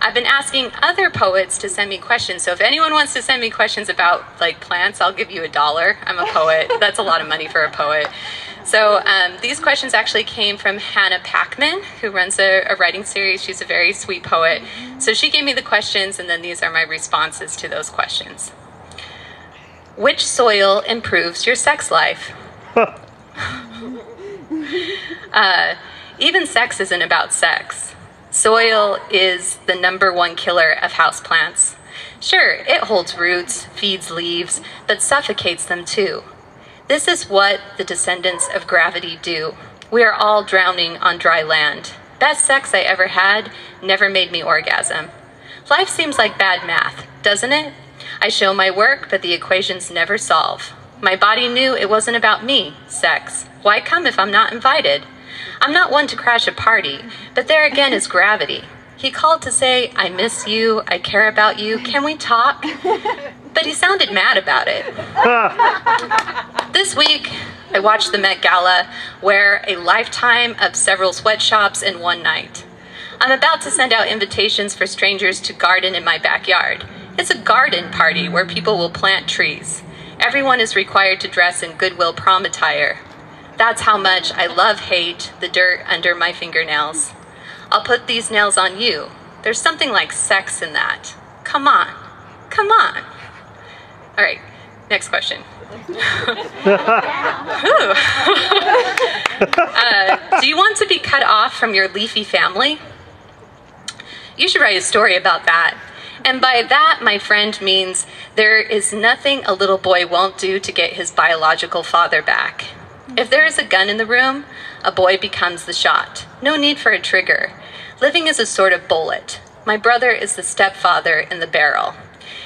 I've been asking other poets to send me questions. So if anyone wants to send me questions about like plants, I'll give you a dollar. I'm a poet. That's a lot of money for a poet. So um, these questions actually came from Hannah Packman, who runs a, a, writing series. She's a very sweet poet. So she gave me the questions, and then these are my responses to those questions. Which soil improves your sex life? uh, even sex isn't about sex. Soil is the number one killer of houseplants. Sure, it holds roots, feeds leaves, but suffocates them too. This is what the descendants of gravity do. We are all drowning on dry land. Best sex I ever had never made me orgasm. Life seems like bad math, doesn't it? I show my work, but the equations never solve. My body knew it wasn't about me, sex. Why come if I'm not invited? I'm not one to crash a party, but there again is gravity. He called to say, I miss you, I care about you, can we talk? But he sounded mad about it. this week, I watched the Met Gala wear a lifetime of several sweatshops in one night. I'm about to send out invitations for strangers to garden in my backyard. It's a garden party where people will plant trees. Everyone is required to dress in Goodwill prom attire. That's how much I love hate the dirt under my fingernails. I'll put these nails on you. There's something like sex in that. Come on. Come on. All right, next question. uh, do you want to be cut off from your leafy family? You should write a story about that. And by that, my friend, means there is nothing a little boy won't do to get his biological father back. If there is a gun in the room, a boy becomes the shot. No need for a trigger. Living is a sort of bullet. My brother is the stepfather in the barrel.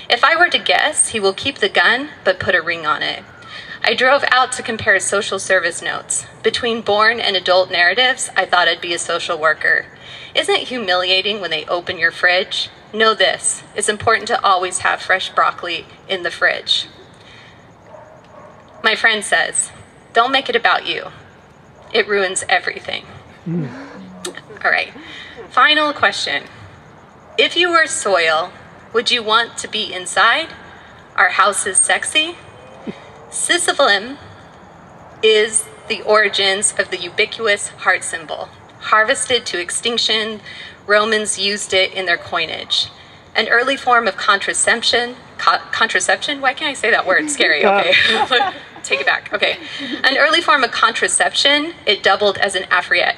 If I were to guess, he will keep the gun but put a ring on it. I drove out to compare social service notes. Between born and adult narratives, I thought I'd be a social worker. Isn't it humiliating when they open your fridge? Know this it's important to always have fresh broccoli in the fridge. My friend says, don't make it about you. It ruins everything. Hmm. All right. Final question. If you were soil, would you want to be inside? Our house is sexy. Silphium is the origins of the ubiquitous heart symbol. Harvested to extinction, Romans used it in their coinage. An early form of contraception, co- contraception? Why can't I say that word? Scary. Okay. take it back. Okay. An early form of contraception, it doubled as an aphria-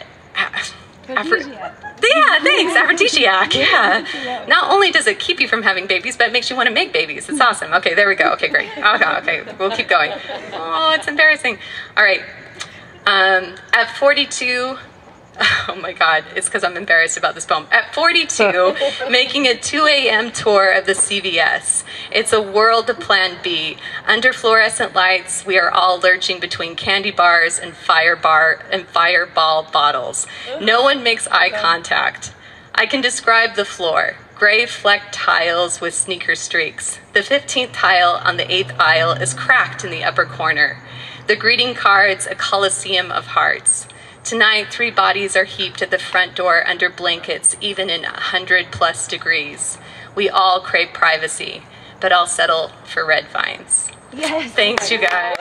aphrodisiac. Yeah, thanks, aphrodisiac. Yeah. Not only does it keep you from having babies, but it makes you want to make babies. It's awesome. Okay, there we go. Okay, great. Okay, okay, we'll keep going. Oh, it's embarrassing. All right. Um, at 42, Oh my God, it's because I'm embarrassed about this poem. At 42, making a 2 a.m. tour of the CVS. It's a world of Plan B. Under fluorescent lights, we are all lurching between candy bars and fire bar and fireball bottles. No one makes eye contact. I can describe the floor. Gray flecked tiles with sneaker streaks. The 15th tile on the 8th aisle is cracked in the upper corner. The greeting cards, a coliseum of hearts. Tonight, three bodies are heaped at the front door under blankets, even in 100 plus degrees. We all crave privacy, but I'll settle for red vines. Yes. Thanks, you guys.